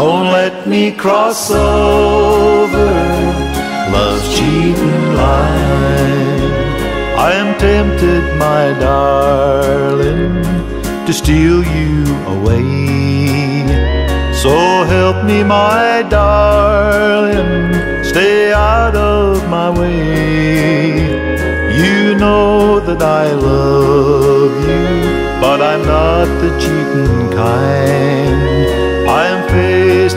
Don't let me cross over love's cheating line. I am tempted, my darling, to steal you away. So help me, my darling, stay out of my way. You know that I love you, but I'm not the cheating kind.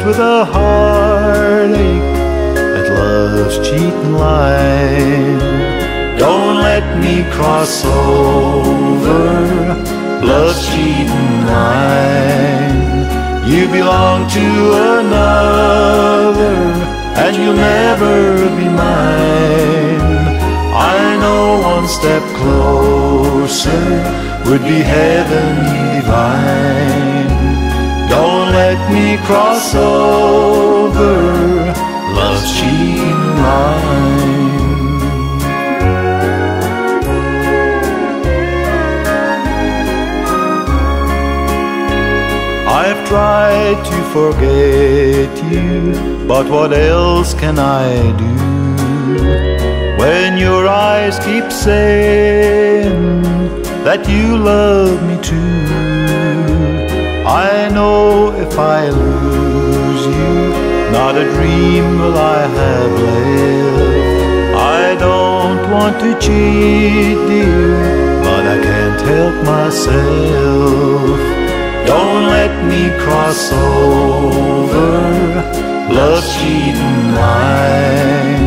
Faced with a heartache at love's cheating line. Don't let me cross over love's cheating line. You belong to another, and you'll never be mine. I know one step closer would be heaven divine. Me cross over love's cheating line. I've tried to forget you, but what else can I do? When your eyes keep saying that you love me too, I know if I lose you, not a dream will I have left. I don't want to cheat, dear, but I can't help myself. Don't let me cross over love's cheating line.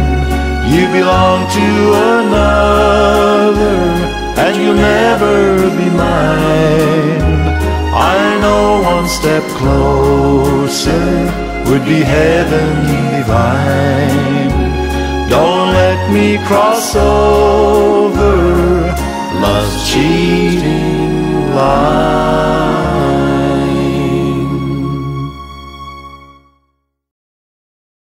You belong to another, and you'll never be mine. would be heaven divine. Don't let me cross over love's cheating line.